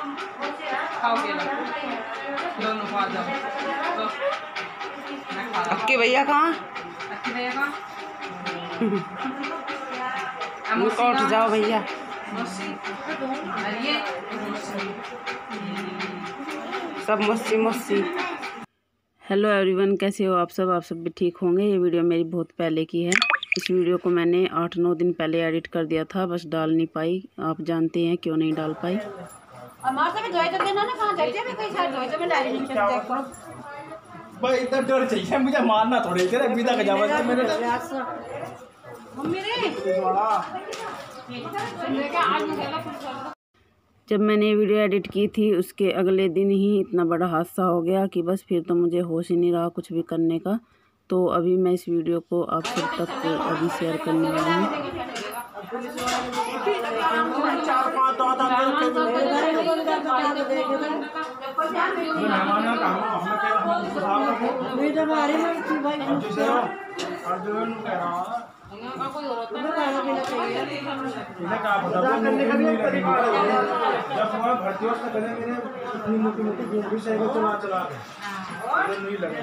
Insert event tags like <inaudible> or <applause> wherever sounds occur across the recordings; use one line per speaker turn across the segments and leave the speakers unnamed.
खाओ केला दोनों खा जाओ। तो खा रहा
अक्के भैया कहाँ? <laughs> उठ जाओ भैया।
मौसी।
सब मस्सी मस्सी हेलो एवरीवन कैसे हो आप सब? आप सब भी ठीक होंगे? ये वीडियो मेरी बहुत पहले की है। इस वीडियो को मैंने आठ नौ दिन पहले एडिट कर दिया था बस डाल नहीं पाई। आप जानते हैं क्यों नहीं डाल पाई?
तो हैं तो देखो
भाई इतना डर चाहिए। मुझे मारना थोड़ी विदा का जवाब मेरे
मम्मी रे।
जब मैंने वीडियो एडिट की थी उसके अगले दिन ही इतना बड़ा हादसा हो गया कि बस फिर तो मुझे होश ही नहीं रहा कुछ भी करने का। तो अभी मैं इस वीडियो को आप सब तक अभी शेयर करने वाली हूँ।
चार पाँच दो अर्जुन कह रहा इतनी मोटी मोटी गोभी साइकिल चला चला नहीं लगे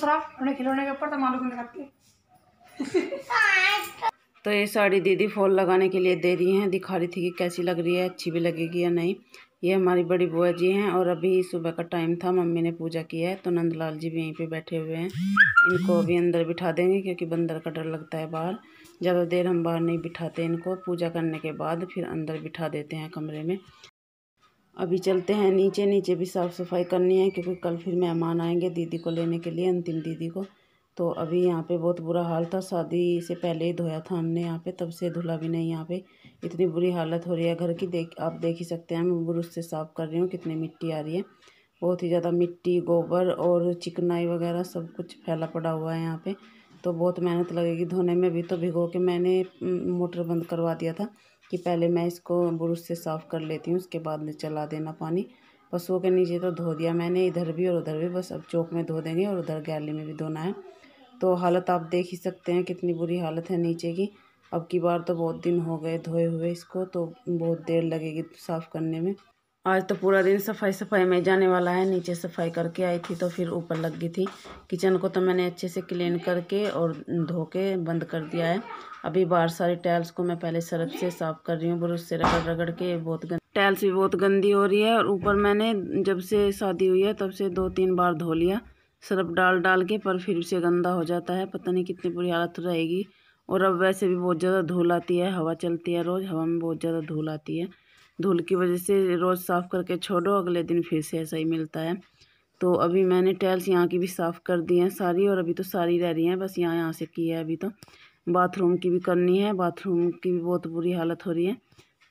दूसरा खिलौने के ऊपर तो मान लो क्यों रखती
तो ये साड़ी दीदी फॉल लगाने के लिए दे रही हैं। दिखा रही थी कि कैसी लग रही है, अच्छी भी लगेगी या नहीं। ये हमारी बड़ी बुआ जी हैं और अभी सुबह का टाइम था, मम्मी ने पूजा की है तो नंदलाल जी भी यहीं पे बैठे हुए हैं। इनको अभी अंदर बिठा देंगे, क्योंकि बंदर का डर लगता है बाहर। ज़्यादा देर हम बाहर नहीं बिठाते इनको। पूजा करने के बाद फिर अंदर बिठा देते हैं कमरे में। अभी चलते हैं नीचे नीचे भी साफ़ सफ़ाई करनी है क्योंकि कल फिर मेहमान आएँगे दीदी को लेने के लिए, अंतिम दीदी को। तो अभी यहाँ पे बहुत बुरा हाल था, शादी से पहले ही धोया था हमने यहाँ पे, तब से धुला भी नहीं यहाँ पे। इतनी बुरी हालत हो रही है, घर की देख, आप देख ही सकते हैं, मैं ब्रुश से साफ़ कर रही हूँ कितनी मिट्टी आ रही है। बहुत ही ज़्यादा मिट्टी, गोबर और चिकनाई वगैरह सब कुछ फैला पड़ा हुआ है यहाँ पे। तो बहुत मेहनत लगेगी धोने में भी तो भिगो के मैंने मोटर बंद करवा दिया था। कि पहले मैं इसको ब्रुश से साफ़ कर लेती हूँ, उसके बाद में चला देना पानी। पशुओं के नीचे तो धो दिया मैंने, इधर भी और उधर भी, बस अब चौक में धो देंगे और उधर गैली में भी धोना है। तो हालत आप देख ही सकते हैं कितनी बुरी हालत है नीचे की। अब की बार तो बहुत दिन हो गए धोए हुए इसको तो बहुत देर लगेगी साफ़ करने में। आज तो पूरा दिन सफ़ाई सफ़ाई में जाने वाला है। नीचे सफ़ाई करके आई थी तो फिर ऊपर लग गई थी। किचन को तो मैंने अच्छे से क्लीन करके और धो के बंद कर दिया है। अभी बाहर सारी टाइल्स को मैं पहले सरफ से साफ़ कर रही हूँ। ब्रश से रगड़ रगड़ के बहुत गंद टाइल्स भी बहुत गंदी हो रही है और ऊपर मैंने जब से शादी हुई है तब से दो तीन बार धो लिया। सरफ डाल डाल के पर फिर से गंदा हो जाता है। पता नहीं कितनी बुरी हालत रहेगी। और अब वैसे भी बहुत ज़्यादा धूल आती है। हवा चलती है रोज़। हवा में बहुत ज़्यादा धूल आती है। धूल की वजह से रोज़ साफ़ करके छोड़ो, अगले दिन फिर से ऐसा ही मिलता है। तो अभी मैंने टाइल्स यहाँ की भी साफ़ कर दी हैं, सारी, और अभी तो सारी रह रही हैं, बस यहाँ यहाँ से की है अभी तो। बाथरूम की भी करनी है, बाथरूम की भी बहुत बुरी हालत हो रही है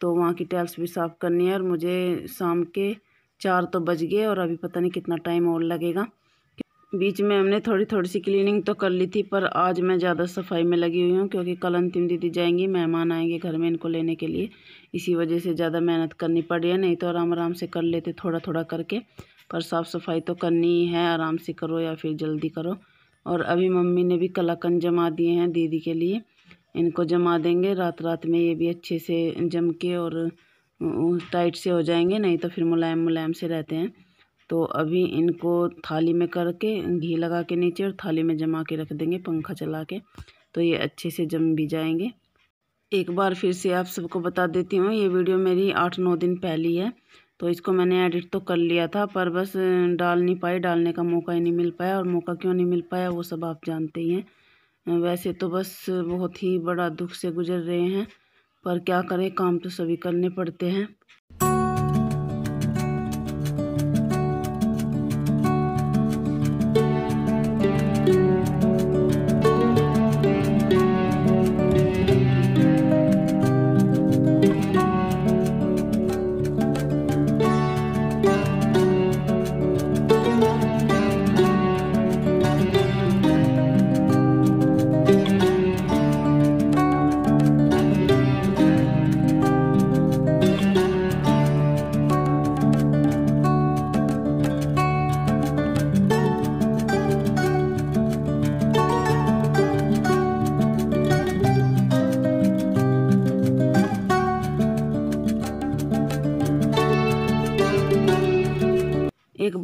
तो वहाँ की टाइल्स भी साफ़ करनी है, और मुझे शाम के चार तो बज गए, और अभी पता नहीं कितना टाइम और लगेगा। बीच में हमने थोड़ी थोड़ी सी क्लीनिंग तो कर ली थी, पर आज मैं ज़्यादा सफ़ाई में लगी हुई हूँ, क्योंकि कल अंतिम दीदी जाएँगी, मेहमान आएँगे घर में इनको लेने के लिए। इसी वजह से ज़्यादा मेहनत करनी पड़ी है, नहीं तो आराम आराम से कर लेते थोड़ा थोड़ा करके, पर साफ़ सफ़ाई तो करनी ही है, आराम से करो या फिर जल्दी करो। और अभी मम्मी ने भी कलाकंद जमा दिए हैं दीदी के लिए, इनको जमा देंगे रात रात में ये भी अच्छे से जम के और टाइट से हो जाएँगे, नहीं तो फिर मुलायम मुलायम से रहते हैं। तो अभी इनको थाली में करके, घी लगा के नीचे और थाली में जमा के रख देंगे पंखा चला के। तो ये अच्छे से जम भी जाएँगे। एक बार फिर से आप सबको बता देती हूँ, ये वीडियो मेरी आठ नौ दिन पहली है। तो इसको मैंने एडिट तो कर लिया था, पर बस डाल नहीं पाई, डालने का मौका ही नहीं मिल पाया। और मौका क्यों नहीं मिल पाया, वो सब आप जानते ही हैं। वैसे तो बस बहुत ही बड़ा दुख से गुजर रहे हैं, पर क्या करें, काम तो सभी करने पड़ते हैं।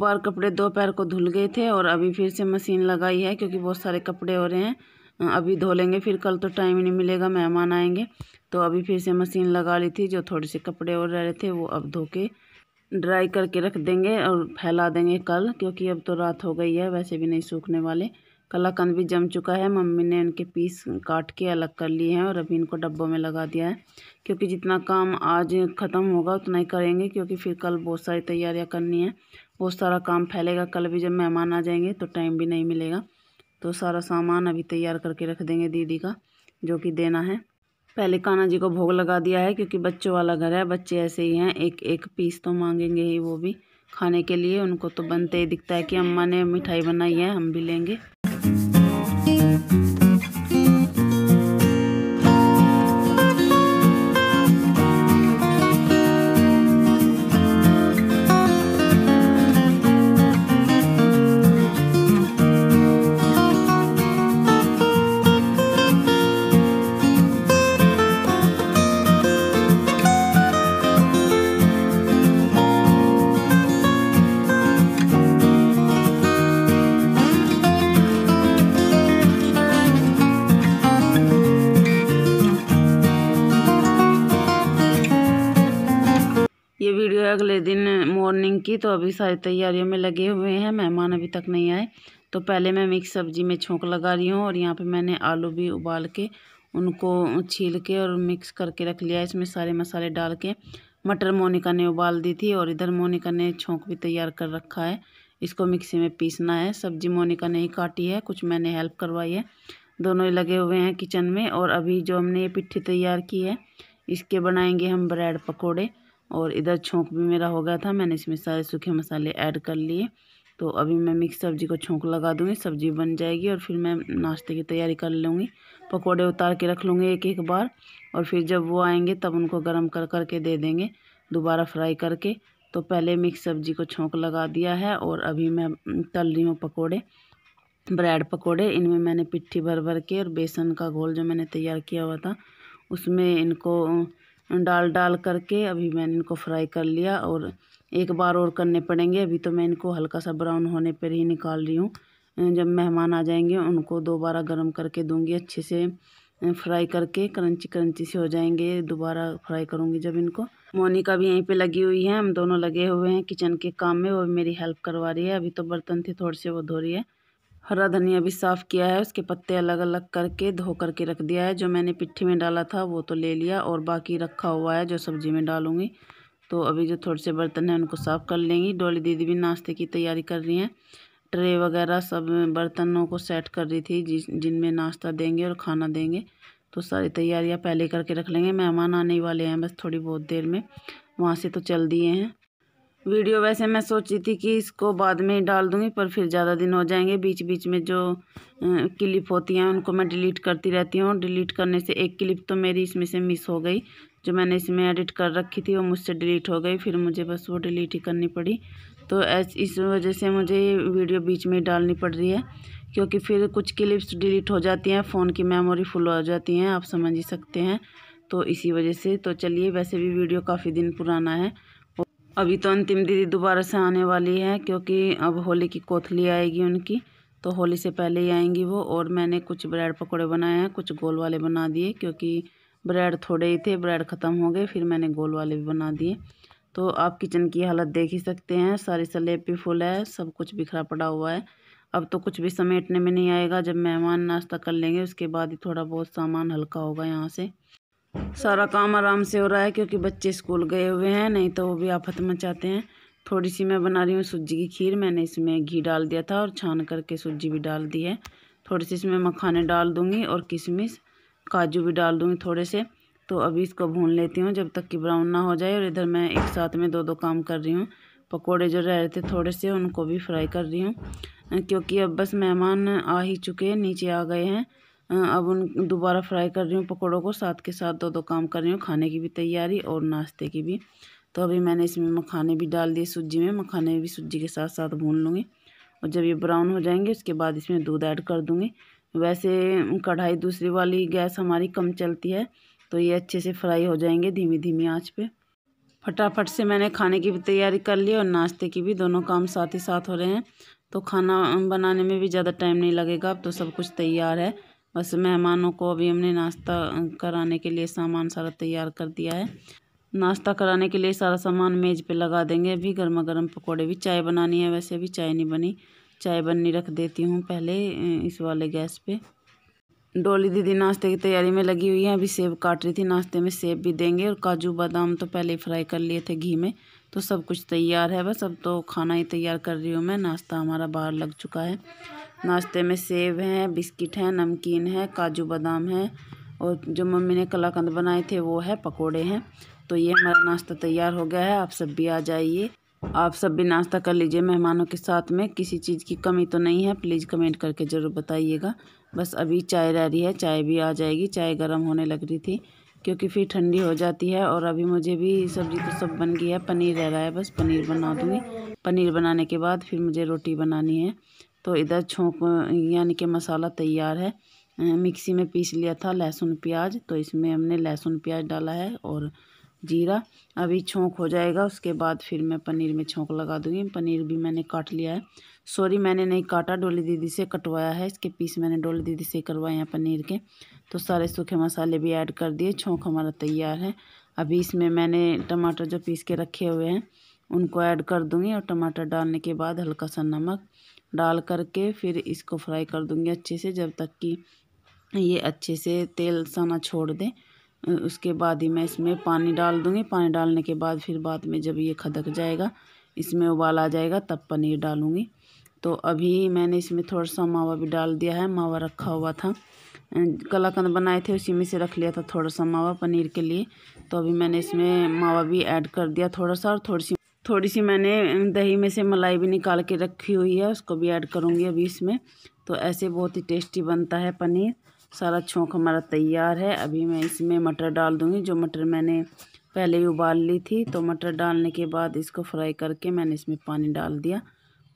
बार कपड़े दोपहर को धुल गए थे और अभी फिर से मशीन लगाई है क्योंकि बहुत सारे कपड़े हो रहे हैं। अभी धो लेंगे, फिर कल तो टाइम नहीं मिलेगा, मेहमान आएँगे। तो अभी फिर से मशीन लगा ली थी, जो थोड़े से कपड़े और रह रहे थे, वो अब धो के ड्राई करके रख देंगे और फैला देंगे कल, क्योंकि अब तो रात हो गई है, वैसे भी नहीं सूखने वाले। कलाकंद भी जम चुका है, मम्मी ने इनके पीस काट के अलग कर लिए हैं और अभी इनको डब्बों में लगा दिया है। क्योंकि जितना काम आज ख़त्म होगा, उतना ही करेंगे, क्योंकि फिर कल बहुत सारी तैयारियाँ करनी है। बहुत सारा काम फैलेगा। कल भी जब मेहमान आ जाएँगे तो टाइम भी नहीं मिलेगा। तो सारा सामान अभी तैयार करके रख देंगे दीदी का, जो कि देना है। पहले कान्हा जी को भोग लगा दिया है, क्योंकि बच्चों वाला घर है। बच्चे ऐसे ही हैं, एक एक पीस तो मांगेंगे ही वो भी। खाने के लिए उनको तो बनते ही दिखता है कि अम्मा ने मिठाई बनाई है, हम भी लेंगे। ये वीडियो है अगले दिन मॉर्निंग की तो अभी सारी तैयारियों में लगे हुए हैं। मेहमान अभी तक नहीं आए। तो पहले मैं मिक्स सब्ज़ी में छोंक लगा रही हूँ और यहाँ पे मैंने आलू भी उबाल के उनको छील के और मिक्स करके रख लिया इसमें सारे मसाले डाल के मटर मोनिका ने उबाल दी थी और इधर मोनिका ने छोंक भी तैयार कर रखा है। इसको मिक्सी में पीसना है। सब्ज़ी मोनिका ने ही काटी है। कुछ मैंने हेल्प करवाई है। दोनों ही लगे हुए हैं किचन में और अभी जो हमने ये पिट्ठी तैयार की है, इसके बनाएँगे हम ब्रेड पकौड़े। और इधर छोंक भी मेरा हो गया था, मैंने इसमें सारे सूखे मसाले ऐड कर लिए। तो अभी मैं मिक्स सब्ज़ी को छोंक लगा दूँगी, सब्ज़ी बन जाएगी और फिर मैं नाश्ते की तैयारी कर लूँगी। पकौड़े उतार के रख लूँगी एक एक बार और फिर जब वो आएँगे तब उनको गर्म कर कर के दे देंगे, दोबारा फ्राई करके। तो पहले मिक्स सब्ज़ी को छोंक लगा दिया है और अभी मैं तल रही हूँ पकौड़े, ब्रेड पकोड़े। इनमें मैंने पिट्ठी भर भर के और बेसन का घोल जो मैंने तैयार किया हुआ था, उसमें इनको डाल डाल करके अभी मैंने इनको फ्राई कर लिया और एक बार और करने पड़ेंगे। अभी तो मैं इनको हल्का सा ब्राउन होने पर ही निकाल रही हूँ। जब मेहमान आ जाएँगे, उनको दोबारा गर्म करके दूँगी अच्छे से। फ्राई करके क्रंची क्रंची से हो जाएँगे। दोबारा फ्राई करूँगी जब इनको। मोनिका भी यहीं पे लगी हुई है। हम दोनों लगे हुए हैं किचन के काम में। वो मेरी हेल्प करवा रही है। अभी तो बर्तन थे, थोड़े से वो धो रही है। हरा धनिया भी साफ़ किया है, उसके पत्ते अलग अलग करके धो करके रख दिया है। जो मैंने पिट्ठी में डाला था, वो तो ले लिया और बाकी रखा हुआ है, जो सब्ज़ी में डालूँगी। तो अभी जो थोड़े से बर्तन हैं, उनको साफ़ कर लेंगी। डोली दीदी भी नाश्ते की तैयारी कर रही हैं। ट्रे वगैरह सब बर्तनों को सेट कर रही थी, जिस, जिनमें नाश्ता देंगे और खाना देंगे। तो सारी तैयारियाँ पहले करके रख लेंगे। मेहमान आने वाले हैं बस थोड़ी बहुत देर में। वहाँ से तो चल दिए हैं। वीडियो वैसे मैं सोची थी कि इसको बाद में डाल दूँगी, पर फिर ज़्यादा दिन हो जाएँगे। बीच बीच में जो क्लिप होती हैं, उनको मैं डिलीट करती रहती हूँ। डिलीट करने से एक क्लिप तो मेरी इसमें से मिस हो गई। जो मैंने इसमें एडिट कर रखी थी, वो मुझसे डिलीट हो गई। फिर मुझे बस वो डिलीट ही करनी पड़ी। तो इस वजह से मुझे वीडियो बीच में डालनी पड़ रही है, क्योंकि फिर कुछ क्लिप्स डिलीट हो जाती हैं, फ़ोन की मेमोरी फुल हो जाती हैं, आप समझ ही सकते हैं। तो इसी वजह से तो चलिए, वैसे भी वीडियो काफ़ी दिन पुराना है। अभी तो अंतिम दीदी दोबारा से आने वाली है, क्योंकि अब होली की कोथली आएगी उनकी। तो होली से पहले ही आएँगी वो, और मैंने कुछ ब्रेड पकौड़े बनाए हैं, कुछ गोल वाले बना दिए, क्योंकि ब्रेड थोड़े ही थे, ब्रेड ख़त्म हो गए, फिर मैंने गोल वाले भी बना दिए। तो आप किचन की हालत देख ही सकते हैं, सारी सलेब भी फुल है, सब कुछ बिखरा पड़ा हुआ है। अब तो कुछ भी समेटने में नहीं आएगा, जब मेहमान नाश्ता कर लेंगे, उसके बाद ही थोड़ा बहुत सामान हल्का होगा यहाँ से। सारा काम आराम से हो रहा है क्योंकि बच्चे स्कूल गए हुए हैं, नहीं तो वो भी आफत मचाते हैं। थोड़ी सी मैं बना रही हूँ सूजी की खीर, मैंने इसमें घी डाल दिया था और छान करके सूजी भी डाल दी है। थोड़ी सी इसमें मखाने डाल दूँगी और किशमिश, काजू भी डाल दूँगी थोड़े से। तो अभी इसको भून लेती हूँ जब तक कि ब्राउन ना हो जाए और इधर मैं एक साथ में दो दो काम कर रही हूँ। पकोड़े जो रह रहे थे थोड़े से उनको भी फ्राई कर रही हूँ, क्योंकि अब बस मेहमान आ ही चुके हैं, नीचे आ गए हैं। अब उन दोबारा फ्राई कर रही हूँ पकौड़ों को, साथ के साथ दो दो काम कर रही हूँ, खाने की भी तैयारी और नाश्ते की भी। तो अभी मैंने इसमें मखाने भी डाल दिए सूजी में, मखाने भी सूजी के साथ साथ भून लूँगी। और जब ये ब्राउन हो जाएँगे, उसके बाद इसमें दूध ऐड कर दूँगी। वैसे कढ़ाई दूसरी वाली गैस हमारी कम चलती है तो ये अच्छे से फ्राई हो जाएँगे धीमी धीमी आँच पर फटाफट से मैंने खाने की भी तैयारी कर ली और नाश्ते की भी, दोनों काम साथ ही साथ हो रहे हैं। तो खाना बनाने में भी ज़्यादा टाइम नहीं लगेगा, अब तो सब कुछ तैयार है। बस मेहमानों को अभी हमने नाश्ता कराने के लिए सामान सारा तैयार कर दिया है। नाश्ता कराने के लिए सारा सामान मेज़ पे लगा देंगे। अभी गर्मा गर्म पकौड़े भी चाय बनानी है। वैसे भी चाय नहीं बनी। चाय बननी रख देती हूँ पहले इस वाले गैस पे। डोली दीदी नाश्ते की तैयारी में लगी हुई है। अभी सेब काट रही थी। नाश्ते में सेब भी देंगे और काजू बादाम तो पहले ही फ्राई कर लिए थे घी में। तो सब कुछ तैयार है बस। अब तो खाना ही तैयार कर रही हूँ मैं। नाश्ता हमारा बाहर लग चुका है। नाश्ते में सेब हैं, बिस्किट हैं, नमकीन है, काजू बादाम है और जो मम्मी ने कलाकंद बनाए थे वो है, पकोड़े हैं। तो ये हमारा नाश्ता तैयार हो गया है। आप सब भी आ जाइए। आप सब भी नाश्ता कर लीजिए मेहमानों के साथ में। किसी चीज़ की कमी तो नहीं है। प्लीज़ कमेंट करके ज़रूर बताइएगा। बस अभी चाय रह रही है। चाय भी आ जाएगी। चाय गर्म होने लग रही थी क्योंकि फिर ठंडी हो जाती है और अभी मुझे भी सब्ज़ी तो सब बन गई है। पनीर रह रहा है। बस पनीर बना दूँगी। पनीर बनाने के बाद फिर मुझे रोटी बनानी है। तो इधर छोंक, यानी कि मसाला तैयार है। मिक्सी में पीस लिया था लहसुन प्याज तो इसमें हमने लहसुन प्याज डाला है और जीरा। अभी छोंक हो जाएगा, उसके बाद फिर मैं पनीर में छोंक लगा दूँगी। पनीर भी मैंने काट लिया है। सॉरी, मैंने नहीं काटा, डोली दीदी से कटवाया है। इसके पीस मैंने डोली दीदी से करवाए हैं पनीर के। तो सारे सूखे मसाले भी ऐड कर दिए, छोंक हमारा तैयार है। अभी इसमें मैंने टमाटर जो पीस के रखे हुए हैं, उनको ऐड कर दूँगी और टमाटर डालने के बाद हल्का सा नमक डाल करके फिर इसको फ्राई कर दूँगी अच्छे से, जब तक कि ये अच्छे से तेल सना छोड़ दें। उसके बाद ही मैं इसमें पानी डाल दूँगी। पानी डालने के बाद फिर बाद में जब ये खदक जाएगा, इसमें उबाल आ जाएगा, तब पनीर डालूँगी। तो अभी मैंने इसमें थोड़ा सा मावा भी डाल दिया है। मावा रखा हुआ था। कलाकंद बनाए थे, उसी में से रख लिया था थोड़ा सा मावा पनीर के लिए। तो अभी मैंने इसमें मावा भी ऐड कर दिया थोड़ा सा और थोड़ी सी थोड़ी सी मैंने दही में से मलाई भी निकाल के रखी हुई है, उसको भी ऐड करूँगी अभी इसमें। तो ऐसे बहुत ही टेस्टी बनता है पनीर। सारा छोंक हमारा तैयार है। अभी मैं इसमें मटर डाल दूँगी, जो मटर मैंने पहले ही उबाल ली थी। तो मटर डालने के बाद इसको फ्राई करके मैंने इसमें पानी डाल दिया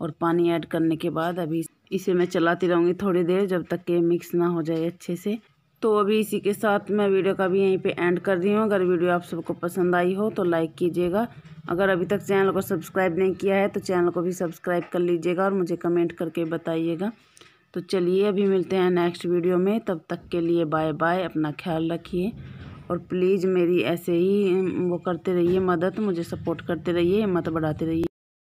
और पानी ऐड करने के बाद अभी इसे मैं चलाती रहूँगी थोड़ी देर, जब तक कि मिक्स ना हो जाए अच्छे से। तो अभी इसी के साथ मैं वीडियो का भी यहीं पे एंड कर रही हूँ। अगर वीडियो आप सबको पसंद आई हो तो लाइक कीजिएगा। अगर अभी तक चैनल को सब्सक्राइब नहीं किया है तो चैनल को भी सब्सक्राइब कर लीजिएगा और मुझे कमेंट करके बताइएगा। तो चलिए अभी मिलते हैं नेक्स्ट वीडियो में। तब तक के लिए बाय बाय अपना ख्याल रखिए। और प्लीज़ मेरी ऐसे ही, वो करते रहिए मदद, मुझे सपोर्ट करते रहिए, हिम्मत बढ़ाते रहिए।